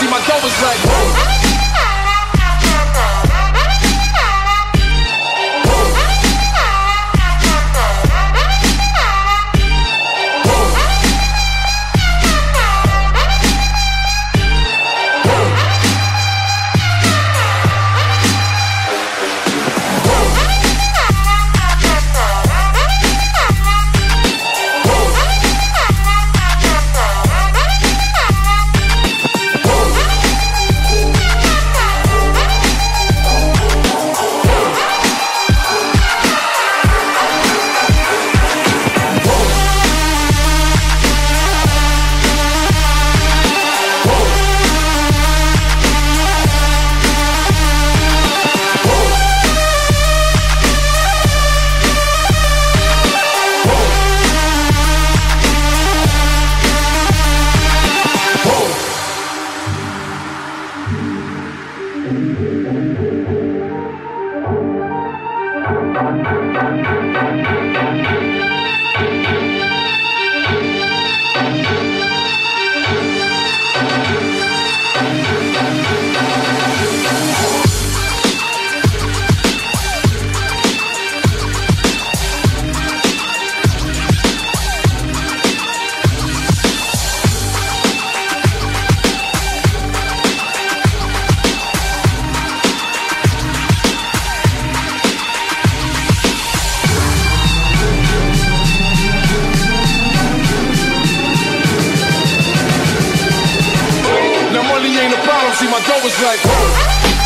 see my dough is like whoa. see my dough is like, whoa.